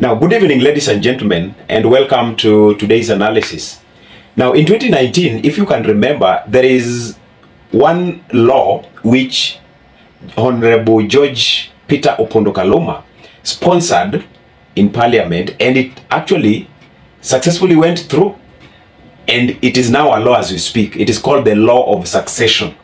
Now, good evening, ladies and gentlemen, and welcome to today's analysis. Now, in 2019, if you can remember, there is one law which Honorable George Peter Opondo Kaluma sponsored in Parliament, and it actually successfully went through. And it is now a law as we speak. It is called the Law of Succession.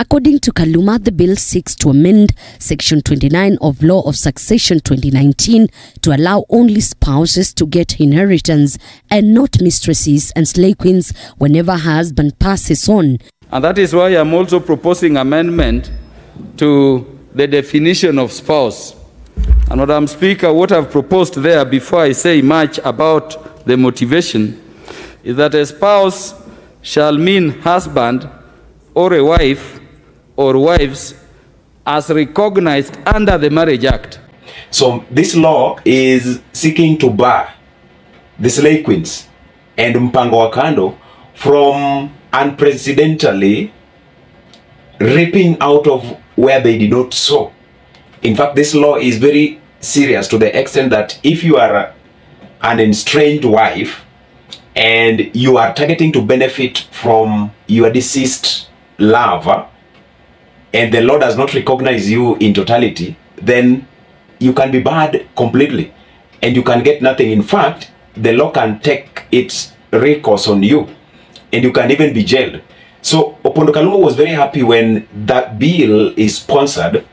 According to Kaluma, the bill seeks to amend Section 29 of Law of Succession 2019 to allow only spouses to get inheritance and not mistresses and slave queens whenever husband passes on. And that is why I'm also proposing amendment to the definition of spouse. And Madam Speaker, what I've proposed there before I say much about the motivation is that a spouse shall mean husband or a wife or wives as recognized under the Marriage Act. So this law is seeking to bar the slave queens and Mpango wa Kando from unprecedentedly ripping out of where they did not sow. In fact, this law is very serious to the extent that if you are an estranged wife and you are targeting to benefit from your deceased lover and the law does not recognize you in totality, then you can be barred completely and you can get nothing. In fact, the law can take its recourse on you and you can even be jailed. So Opondo Kaluma was very happy when that bill is sponsored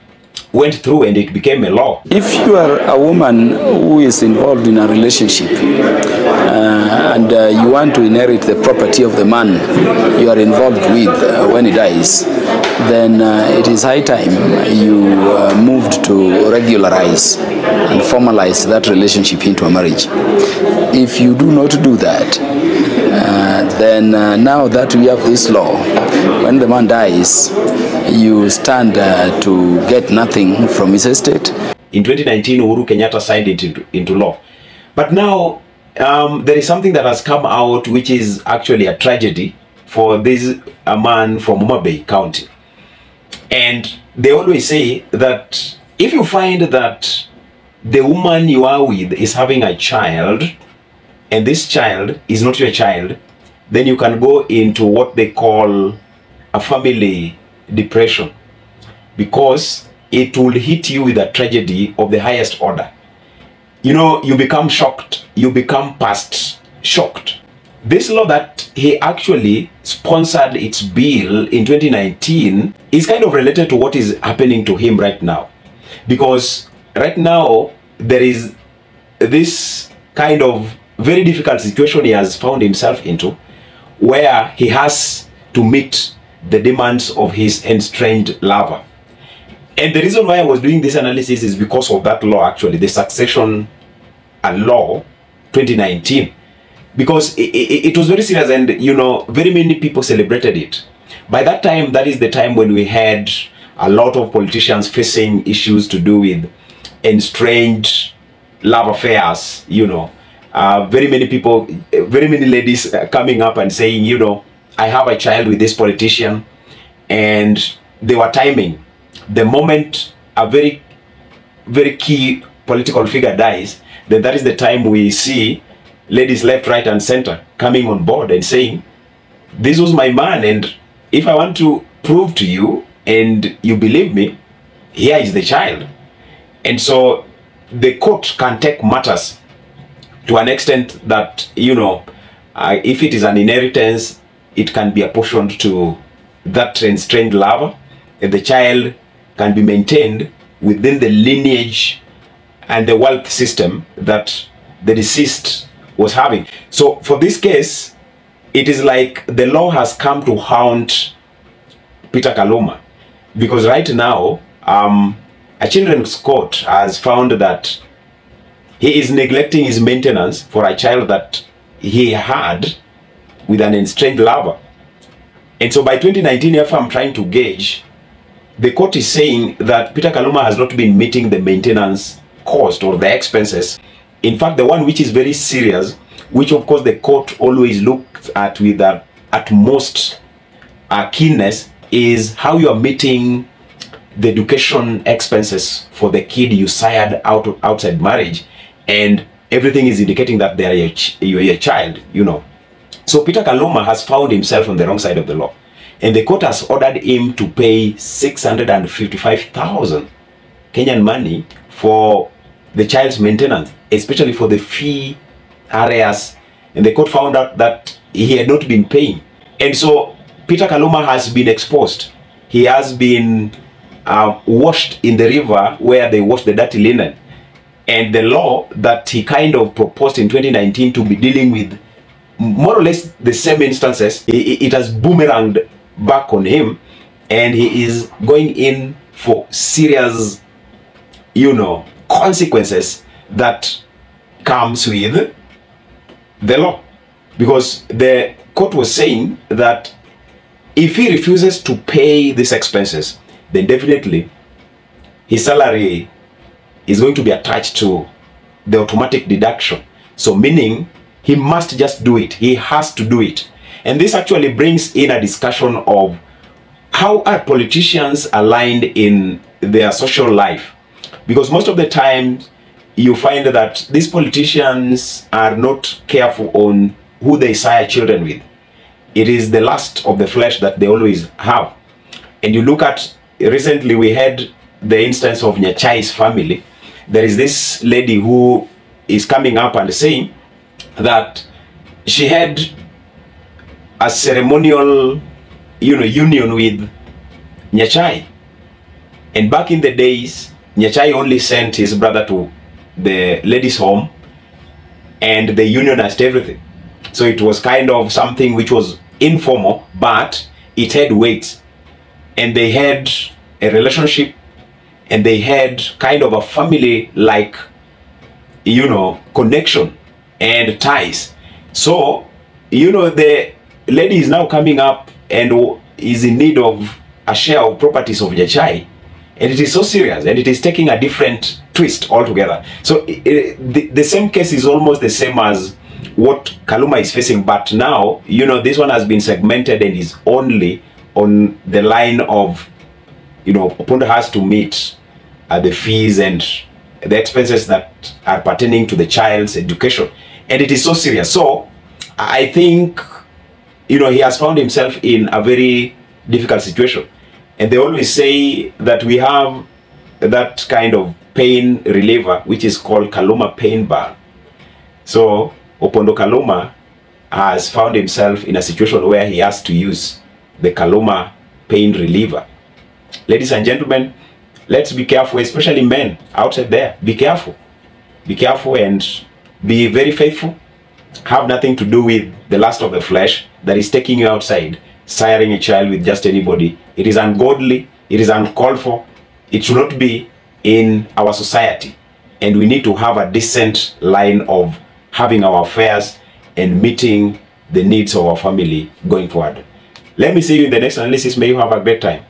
went through and it became a law. If you are a woman who is involved in a relationship uh, and uh, you want to inherit the property of the man you are involved with uh, when he dies, then uh, it is high time you uh, moved to regularize and formalize that relationship into a marriage. If you do not do that, uh, then uh, now that we have this law, when the man dies, you stand uh, to get nothing from his estate. In 2019, Uhuru Kenyatta signed it into, into law. But now um, there is something that has come out which is actually a tragedy for this a man from Mumabe County. And they always say that if you find that the woman you are with is having a child and this child is not your child, then you can go into what they call a family depression because it will hit you with a tragedy of the highest order. You know, you become shocked, you become past shocked. This law that he actually sponsored its bill in 2019 is kind of related to what is happening to him right now. Because right now, there is this kind of very difficult situation he has found himself into where he has to meet the demands of his estranged lover. And the reason why I was doing this analysis is because of that law, actually, the succession law 2019. Because it, it, it was very serious and, you know, very many people celebrated it. By that time, that is the time when we had a lot of politicians facing issues to do with estranged love affairs, you know. Uh, very many people, very many ladies uh, coming up and saying, you know, I have a child with this politician, and they were timing. The moment a very, very key political figure dies, then that is the time we see ladies left, right, and center coming on board and saying, This was my man, and if I want to prove to you and you believe me, here is the child. And so the court can take matters to an extent that, you know, uh, if it is an inheritance, it can be apportioned to that estranged lover, and the child can be maintained within the lineage and the wealth system that the deceased was having. So for this case, it is like the law has come to haunt Peter Kaluma because right now, um, a children's court has found that he is neglecting his maintenance for a child that he had with an estranged lover. And so by 2019, if I'm trying to gauge, the court is saying that Peter Kaluma has not been meeting the maintenance cost or the expenses. In fact, the one which is very serious, which of course the court always looks at with the utmost uh, keenness, is how you are meeting the education expenses for the kid you sired out of outside marriage and everything is indicating that they are your, ch- your, your child, you know. So Peter Kaloma has found himself on the wrong side of the law. And the court has ordered him to pay 655,000 Kenyan money for the child's maintenance, especially for the fee areas. And the court found out that he had not been paying. And so Peter Kaluma has been exposed. He has been uh, washed in the river where they wash the dirty linen. And the law that he kind of proposed in 2019 to be dealing with more or less the same instances, it has boomeranged back on him, and he is going in for serious, you know, consequences that comes with the law, because the court was saying that if he refuses to pay these expenses, then definitely his salary is going to be attached to the automatic deduction. So, meaning he must just do it. He has to do it. And this actually brings in a discussion of how are politicians aligned in their social life? Because most of the time, you find that these politicians are not careful on who they sire children with. It is the lust of the flesh that they always have. And you look at recently, we had the instance of Nyachai's family. There is this lady who is coming up and saying that she had a ceremonial, you know, union with Nyachai. And back in the days, Nyachae only sent his brother to the lady's home and they unionized everything. So it was kind of something which was informal, but it had weight. And they had a relationship and they had kind of a family like, you know, connection and ties. So, you know, the lady is now coming up and is in need of a share of properties of Nyachae. And it is so serious and it is taking a different twist altogether. So it, the, the same case is almost the same as what Kaluma is facing, but now, you know, this one has been segmented and is only on the line of, you know, Punda has to meet uh, the fees and the expenses that are pertaining to the child's education. And it is so serious. So I think you know, he has found himself in a very difficult situation. And they always say that we have that kind of pain reliever, which is called Kaluma Pain Bar. So Opondo Kaluma has found himself in a situation where he has to use the Kaluma pain reliever. Ladies and gentlemen, let's be careful, especially men outside there. Be careful. Be careful and be very faithful have nothing to do with the lust of the flesh that is taking you outside, siring a child with just anybody. It is ungodly, it is uncalled for, it should not be in our society. And we need to have a decent line of having our affairs and meeting the needs of our family going forward. Let me see you in the next analysis. May you have a great time.